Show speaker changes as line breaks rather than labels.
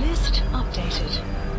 List updated.